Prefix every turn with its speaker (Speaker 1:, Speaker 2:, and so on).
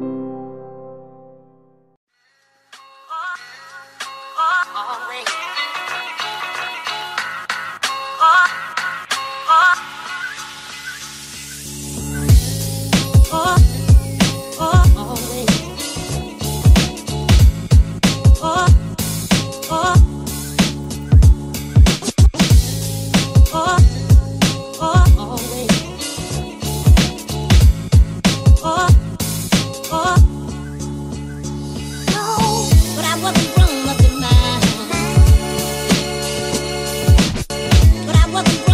Speaker 1: Oh, oh, oh, looking for